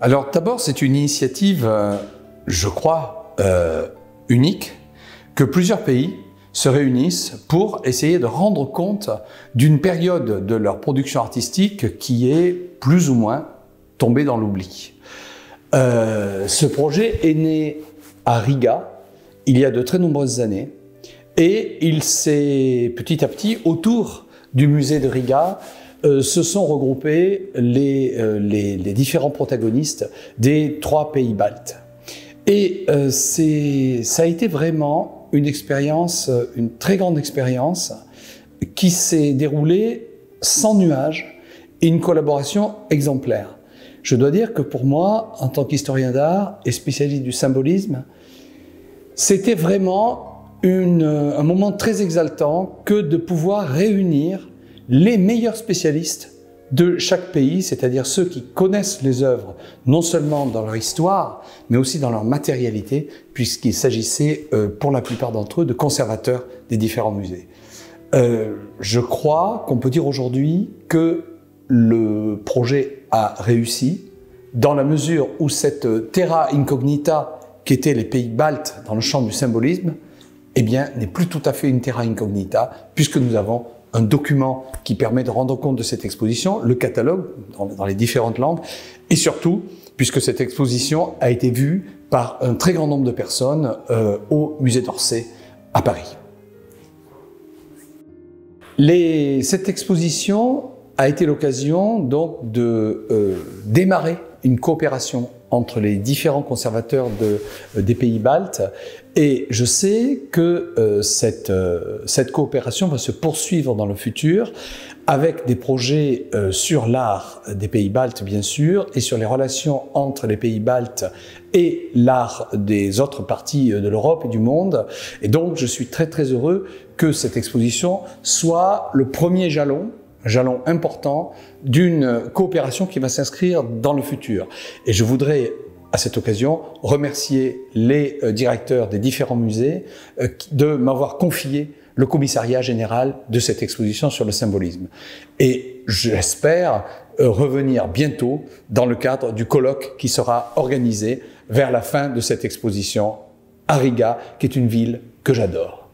Alors d'abord, c'est une initiative, euh, je crois, euh, unique, que plusieurs pays se réunissent pour essayer de rendre compte d'une période de leur production artistique qui est plus ou moins tombée dans l'oubli. Euh, ce projet est né à Riga il y a de très nombreuses années et il s'est petit à petit autour du musée de Riga euh, se sont regroupés les, euh, les, différents protagonistes des trois pays baltes. Et euh, ça a été vraiment une expérience, une très grande expérience, qui s'est déroulée sans nuages et une collaboration exemplaire. Je dois dire que pour moi, en tant qu'historien d'art et spécialiste du symbolisme, c'était vraiment une, un moment très exaltant que de pouvoir réunir les meilleurs spécialistes de chaque pays, c'est-à-dire ceux qui connaissent les œuvres, non seulement dans leur histoire, mais aussi dans leur matérialité, puisqu'il s'agissait euh, pour la plupart d'entre eux de conservateurs des différents musées. Euh, je crois qu'on peut dire aujourd'hui que le projet a réussi, dans la mesure où cette terra incognita qu'étaient les pays baltes dans le champ du symbolisme, eh bien, n'est plus tout à fait une terra incognita, puisque nous avons un document qui permet de rendre compte de cette exposition, le catalogue dans, les différentes langues, et surtout, puisque cette exposition a été vue par un très grand nombre de personnes euh, au musée d'Orsay à Paris. Cette exposition a été l'occasion donc de euh, démarrer une coopération entre les différents conservateurs euh, des pays baltes et je sais que euh, cette, euh, cette coopération va se poursuivre dans le futur avec des projets sur l'art des pays baltes, bien sûr, et sur les relations entre les pays baltes et l'art des autres parties de l'Europe et du monde. Et donc, je suis très très heureux que cette exposition soit le premier jalon jalon important d'une coopération qui va s'inscrire dans le futur. Et je voudrais à cette occasion remercier les euh, directeurs des différents musées euh, de m'avoir confié le commissariat général de cette exposition sur le symbolisme. Et j'espère euh, revenir bientôt dans le cadre du colloque qui sera organisé vers la fin de cette exposition à Riga, qui est une ville que j'adore.